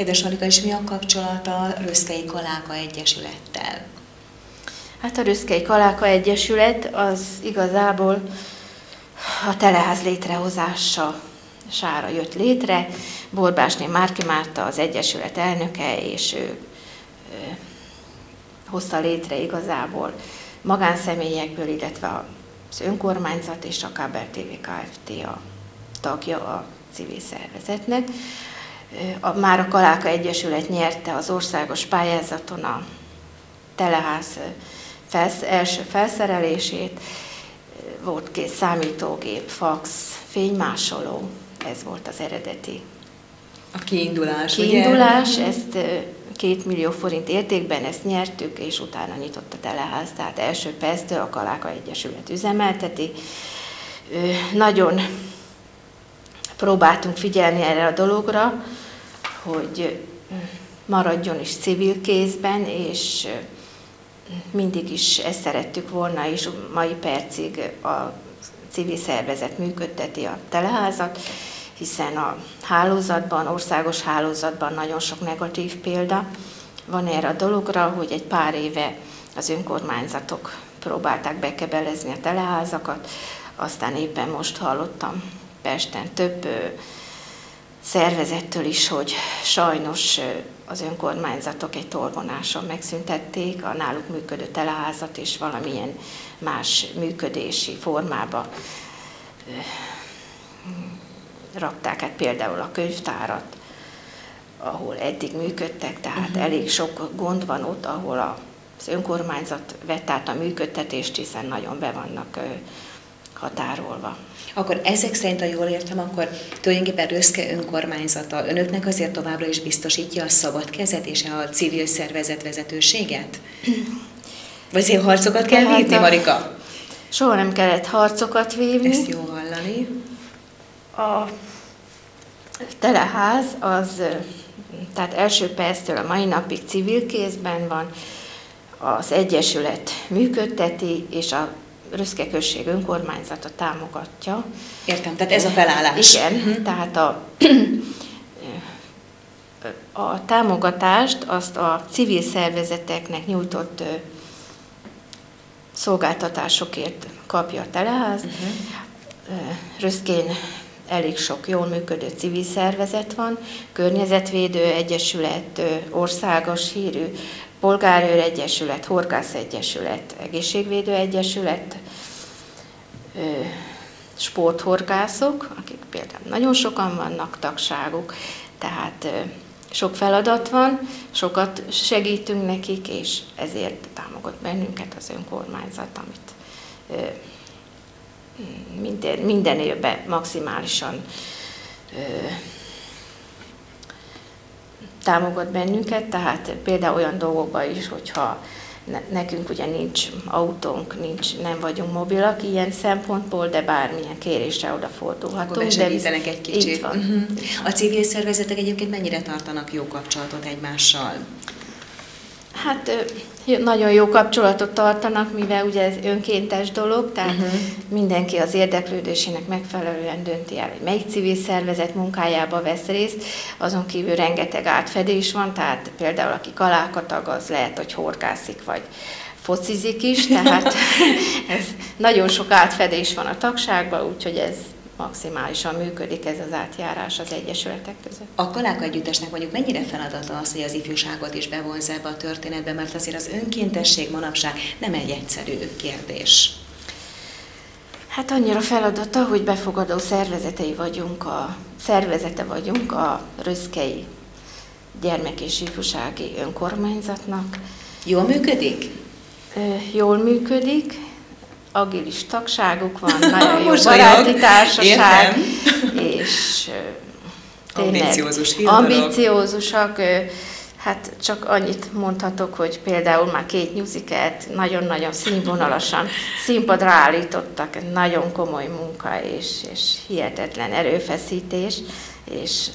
Kedves Marika, és mi a kapcsolata a Röszkei Kaláka Egyesülettel? Hát a Röszkei Kaláka Egyesület az igazából a teleház létrehozása sára jött létre. Borbásné Márki Márta az Egyesület elnöke, és ő, ő hozta létre igazából magánszemélyekből, illetve az önkormányzat és a Kábel TV Kft. a tagja a civil szervezetnek. A, már a Kaláka Egyesület nyerte az országos pályázaton a teleház felsz, első felszerelését, volt két számítógép, fax, fénymásoló, ez volt az eredeti. A kiindulás, Kiindulás, ugye? ezt két millió forint értékben ezt nyertük, és utána nyitott a teleház, tehát első perctől a Kaláka Egyesület üzemelteti. Nagyon próbáltunk figyelni erre a dologra, hogy maradjon is civil kézben, és mindig is ezt szerettük volna, és mai percig a civil szervezet működteti a teleházat, hiszen a hálózatban, országos hálózatban nagyon sok negatív példa van erre a dologra, hogy egy pár éve az önkormányzatok próbálták bekebelezni a teleházakat, aztán éppen most hallottam Pesten több szervezettől is, hogy sajnos az önkormányzatok egy torvonáson megszüntették a náluk működő teleházat, és valamilyen más működési formába rakták át például a könyvtárat, ahol eddig működtek, tehát uh-huh. elég sok gond van ott, ahol az önkormányzat vett át a működtetést, hiszen nagyon be vannak határolva. Akkor ezek szerint, ha jól értem, akkor tulajdonképpen Röszke önkormányzata önöknek azért továbbra is biztosítja a szabad kezet és a civil szervezet vezetőséget? Vagy azért harcokat kell Tehát vívni, Marika? Soha nem kellett harcokat vívni. Ezt jó hallani. A teleház az, tehát első perctől a mai napig civil kézben van, az Egyesület működteti, és a Röszke község önkormányzata támogatja. Értem, tehát ez a felállás. Igen, uh-huh. tehát a, a támogatást azt a civil szervezeteknek nyújtott szolgáltatásokért kapja a teleház. Uh-huh. Röszkén elég sok jól működő civil szervezet van, környezetvédő egyesület, országos hírű Polgárőr Egyesület, Horgász Egyesület, Egészségvédő Egyesület, sporthorgászok, akik például nagyon sokan vannak, tagságuk, tehát sok feladat van, sokat segítünk nekik, és ezért támogat bennünket az önkormányzat, amit minden, évben maximálisan támogat bennünket, tehát például olyan dolgokban is, hogyha nekünk ugye nincs autónk, nincs, nem vagyunk mobilak ilyen szempontból, de bármilyen kérésre odafordulhatunk. De egy kicsit. Így van. Uh-huh. A civil szervezetek egyébként mennyire tartanak jó kapcsolatot egymással? Hát nagyon jó kapcsolatot tartanak, mivel ugye ez önkéntes dolog, tehát uh-huh. mindenki az érdeklődésének megfelelően dönti el, hogy melyik civil szervezet munkájába vesz részt, azon kívül rengeteg átfedés van, tehát például aki kalákatag, az lehet, hogy horgászik, vagy focizik is, tehát ez nagyon sok átfedés van a tagságban, úgyhogy ez maximálisan működik ez az átjárás az egyesületek között. A Kaláka Együttesnek mondjuk mennyire feladata az, hogy az ifjúságot is bevonza ebbe a történetbe, mert azért az önkéntesség manapság nem egy egyszerű kérdés. Hát annyira feladata, hogy befogadó szervezetei vagyunk, a szervezete vagyunk a Röszkei Gyermek és Ifjúsági Önkormányzatnak. Jól működik? Jól működik, agilis tagságuk van, nagyon jó baráti társaság, és tényleg ambiciózus ambiciózusak. Hát csak annyit mondhatok, hogy például már két musicalt nagyon-nagyon színvonalasan színpadra állítottak, nagyon komoly munka és, és hihetetlen erőfeszítés, és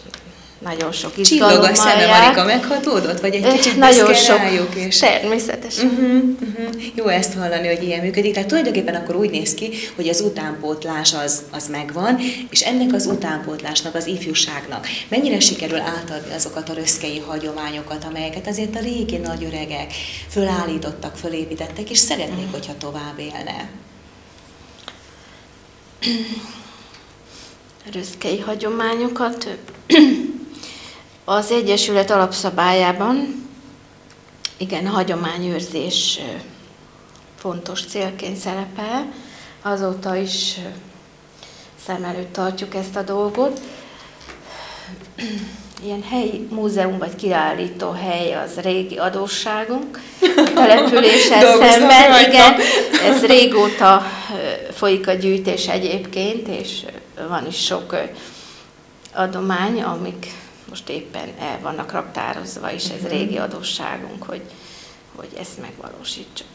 nagyon sok izgalommal Csillog a szeme, Marika, meghatódott? Vagy egy kicsit Nagyon sok, rájuk? És... természetesen. Uh-huh, uh-huh. Jó ezt hallani, hogy ilyen működik. Tehát tulajdonképpen akkor úgy néz ki, hogy az utánpótlás az, az megvan, és ennek az utánpótlásnak, az ifjúságnak mennyire sikerül átadni azokat a röszkei hagyományokat, amelyeket azért a régi nagy öregek fölállítottak, fölépítettek, és szeretnék, hogyha tovább élne. Röszkei hagyományokat az Egyesület alapszabályában igen, a hagyományőrzés fontos célként szerepel, azóta is szem előtt tartjuk ezt a dolgot. Ilyen helyi múzeum vagy kiállító hely az régi adósságunk, a településsel szemben, rajta. igen, ez régóta folyik a gyűjtés egyébként, és van is sok adomány, amik most éppen el vannak raktározva, és ez mhm. régi adósságunk, hogy, hogy ezt megvalósítsuk.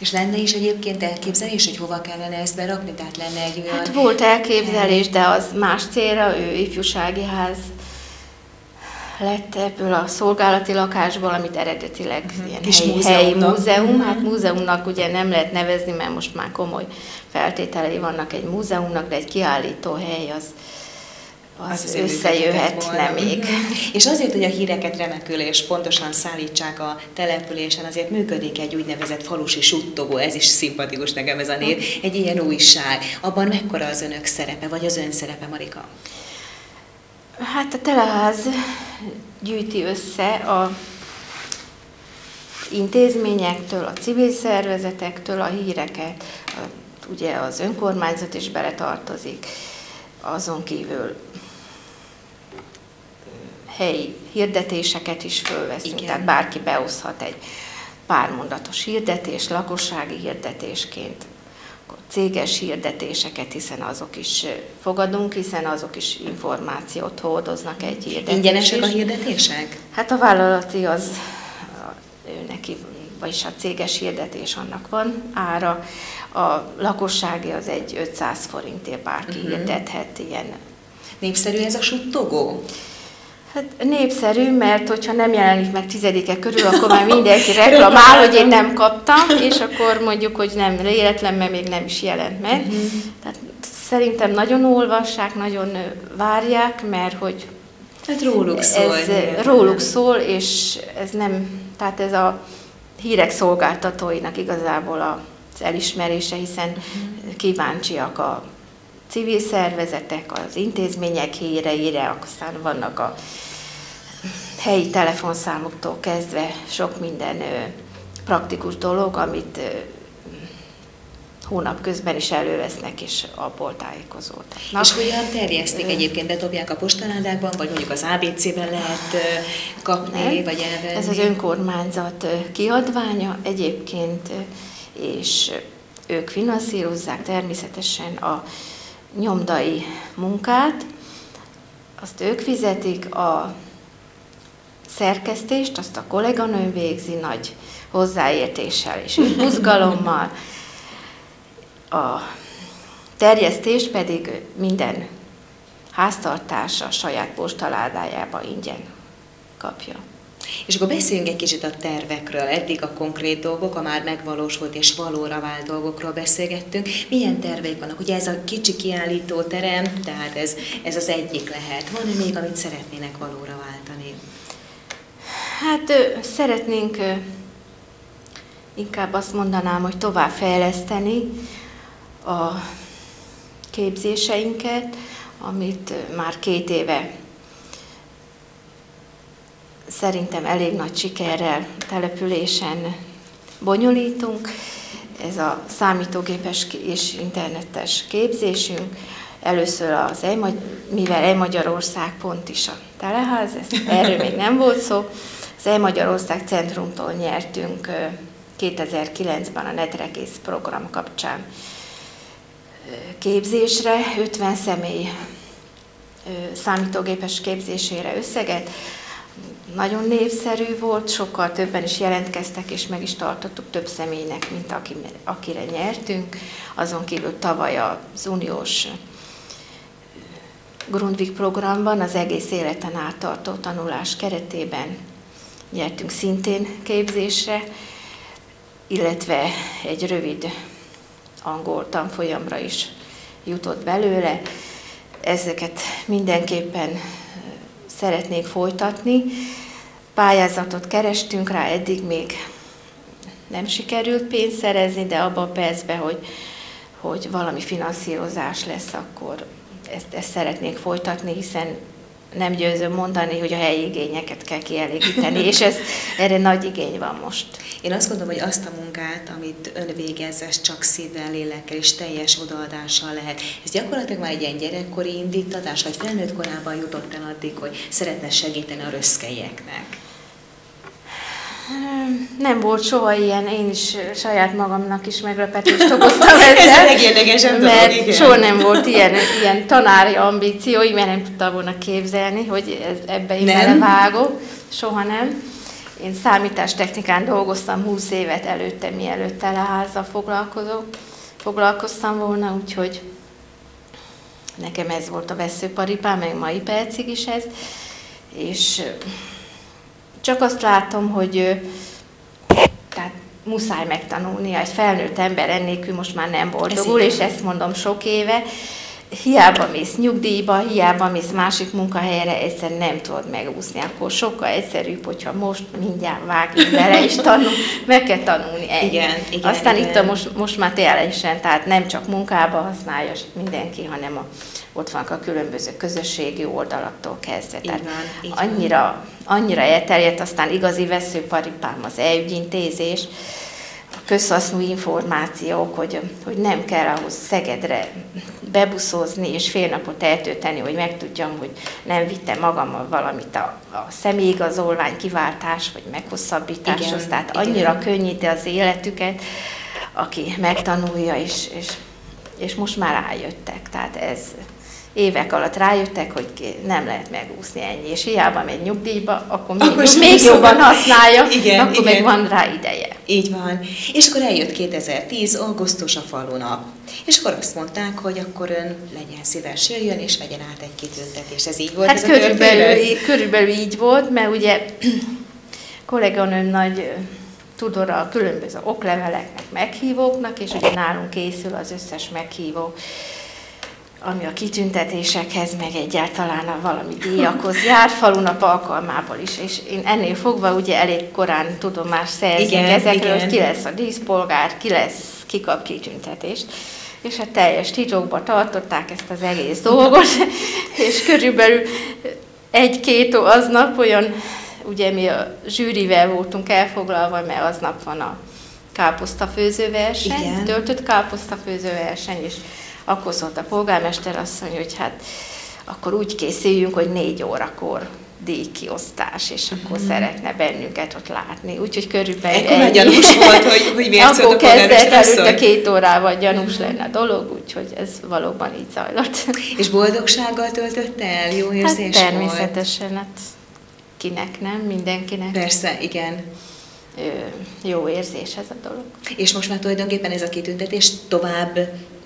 És lenne is egyébként elképzelés, hogy hova kellene ezt berakni? Tehát lenne egy olyan... Hát volt elképzelés, de az más célra, ő ifjúsági ház lett ebből a szolgálati lakásból, amit eredetileg uh-huh. ilyen Kis helyi, helyi múzeum. Uh-huh. Hát múzeumnak ugye nem lehet nevezni, mert most már komoly feltételei vannak egy múzeumnak, de egy kiállító hely az, az, az összejöhetne még. És azért, hogy a híreket remekül és pontosan szállítsák a településen, azért működik egy úgynevezett falusi suttogó, ez is szimpatikus nekem ez a név, egy ilyen újság. Abban mekkora az önök szerepe, vagy az ön szerepe, Marika? Hát a teleház gyűjti össze a intézményektől, a civil szervezetektől a híreket, ugye az önkormányzat is beletartozik, azon kívül helyi hirdetéseket is fölveszünk, Igen. tehát bárki behozhat egy pármondatos hirdetés, lakossági hirdetésként, céges hirdetéseket, hiszen azok is fogadunk, hiszen azok is információt hordoznak egy hirdetésre. Ingyenesek a hirdetések? Hát a vállalati az ő neki, vagyis a céges hirdetés annak van ára, a lakossági az egy 500 forintért bárki uh-huh. hirdethet ilyen. Népszerű ez a suttogó? Hát népszerű, mert hogyha nem jelenik meg tizedike körül, akkor már mindenki reklamál, hogy én nem kaptam, és akkor mondjuk, hogy nem véletlen, mert még nem is jelent meg. Uh-huh. Tehát szerintem nagyon olvassák, nagyon várják, mert hogy Hát róluk szól. Ez róluk szól, és ez nem, tehát ez a hírek szolgáltatóinak igazából az elismerése, hiszen uh-huh. kíváncsiak a civil szervezetek, az intézmények híreire, aztán vannak a helyi telefonszámoktól kezdve sok minden praktikus dolog, amit hónap közben is elővesznek, és abból tájékozódnak. És hogyan terjesztik egyébként? Bedobják a postaládákban, vagy mondjuk az ABC-ben lehet kapni, Nem. vagy elvenni? Ez az önkormányzat kiadványa egyébként, és ők finanszírozzák természetesen a nyomdai munkát, azt ők fizetik, a szerkesztést, azt a kolléganőm végzi nagy hozzáértéssel és buzgalommal, a terjesztést pedig minden háztartás a saját postaládájába ingyen kapja. És akkor beszéljünk egy kicsit a tervekről. Eddig a konkrét dolgok, a már megvalósult és valóra vált dolgokról beszélgettünk. Milyen terveik vannak? Ugye ez a kicsi kiállító terem, tehát ez, ez az egyik lehet. Van-e még, amit szeretnének valóra váltani? Hát szeretnénk inkább azt mondanám, hogy tovább fejleszteni a képzéseinket, amit már két éve szerintem elég nagy sikerrel településen bonyolítunk. Ez a számítógépes és internetes képzésünk. Először az e mivel e-Magyarország pont is a teleház, ez, erről még nem volt szó, az e-Magyarország Centrumtól nyertünk 2009-ben a Netregész program kapcsán képzésre, 50 személy számítógépes képzésére összeget, nagyon népszerű volt, sokkal többen is jelentkeztek, és meg is tartottuk több személynek, mint aki, akire nyertünk. Azon kívül tavaly az uniós Grundvik programban az egész életen át tartó tanulás keretében nyertünk szintén képzésre, illetve egy rövid angol tanfolyamra is jutott belőle. Ezeket mindenképpen szeretnék folytatni. Pályázatot kerestünk rá, eddig még nem sikerült pénzt szerezni, de abban a percben, hogy, hogy valami finanszírozás lesz, akkor ezt, ezt szeretnék folytatni, hiszen nem győzöm mondani, hogy a helyi igényeket kell kielégíteni, és ez, erre nagy igény van most. Én azt gondolom, hogy azt a munkát, amit ön végez, ez csak szívvel, lélekkel és teljes odaadással lehet. Ez gyakorlatilag már egy ilyen gyerekkori indítatás, vagy felnőtt korában jutott el addig, hogy szeretne segíteni a röszkeieknek. Nem volt soha ilyen, én is saját magamnak is meglepetést okoztam ezzel. Ez a legérdegesebb mert dolog, igen. soha nem volt ilyen, ilyen tanári ambíciói, mert nem tudtam volna képzelni, hogy ebbe én belevágok. Soha nem. Én számítástechnikán dolgoztam 20 évet előtte, mielőtt teleházzal foglalkozok, foglalkoztam volna, úgyhogy nekem ez volt a veszőparipám, meg mai percig is ez. És csak azt látom, hogy tehát muszáj megtanulni, egy felnőtt ember ennélkül most már nem boldogul, és ezt mondom sok éve, hiába mész nyugdíjba, hiába mész másik munkahelyre, egyszer nem tudod megúszni, akkor sokkal egyszerűbb, hogyha most mindjárt vágjunk bele, és tanul, meg kell tanulni ennyi. Igen, igen, Aztán igen. itt a most, most már teljesen, tehát nem csak munkába használja mindenki, hanem a, ott vannak a különböző közösségi oldalaktól kezdve. Tehát van, annyira, annyira elterjedt, aztán igazi veszőparipám az elügyintézés, közhasznú információk, hogy, hogy nem kell ahhoz Szegedre bebuszozni és fél napot eltölteni, hogy megtudjam, hogy nem vittem magammal valamit a, a személyigazolvány kiváltás vagy meghosszabbításhoz. Tehát annyira igen. könnyíti az életüket, aki megtanulja, és, és, és most már rájöttek. Tehát ez, évek alatt rájöttek, hogy nem lehet megúszni ennyi, és hiába megy nyugdíjba, akkor még, akkor még jobban használja, igen, akkor igen. még van rá ideje. Így van. És akkor eljött 2010. augusztus a falunap. És akkor azt mondták, hogy akkor ön legyen szíves, jöjjön és vegyen át egy kitüntetés. Ez így volt? Hát ez körülbelül, így, körülbelül így volt, mert ugye kolléganőm nagy tudora a különböző okleveleknek, meghívóknak, és ugye nálunk készül az összes meghívó ami a kitüntetésekhez, meg egyáltalán a valami díjakhoz jár, falunap alkalmából is. És én ennél fogva ugye elég korán tudomást szerzünk igen, ezekről, igen. hogy ki lesz a díszpolgár, ki lesz, ki kap kitüntetést. És hát teljes titokba tartották ezt az egész dolgot, és körülbelül egy-két aznap olyan, ugye mi a zsűrivel voltunk elfoglalva, mert aznap van a káposztafőzőverseny, Igen. töltött káposztafőzőverseny, és akkor szólt a polgármester asszony, hogy hát akkor úgy készüljünk, hogy négy órakor díjkiosztás, és akkor uh-huh. szeretne bennünket ott látni. Úgyhogy körülbelül Ekkor egy... gyanús volt, hogy, hogy miért Akkor kezdett előtte két órával gyanús uh-huh. lenne a dolog, úgyhogy ez valóban így zajlott. És boldogsággal töltötte el? Jó érzés hát természetesen, volt? hát kinek nem, mindenkinek. Persze, igen jó érzés ez a dolog. És most már tulajdonképpen ez a kitüntetés tovább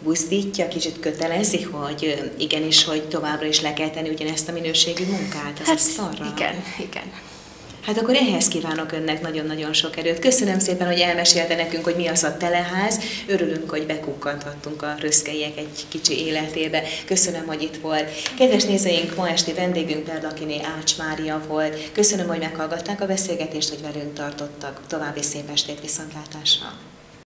buzdítja, kicsit kötelezi, hogy igenis, hogy továbbra is le kell tenni ugyanezt a minőségű munkát az hát, asztalra? Igen, igen. Hát akkor ehhez kívánok önnek nagyon-nagyon sok erőt. Köszönöm szépen, hogy elmesélte nekünk, hogy mi az a teleház. Örülünk, hogy bekukkanthattunk a röszkeiek egy kicsi életébe. Köszönöm, hogy itt volt. Kedves nézőink, ma esti vendégünk Perlakiné Ács Mária volt. Köszönöm, hogy meghallgatták a beszélgetést, hogy velünk tartottak. További szép estét viszontlátásra!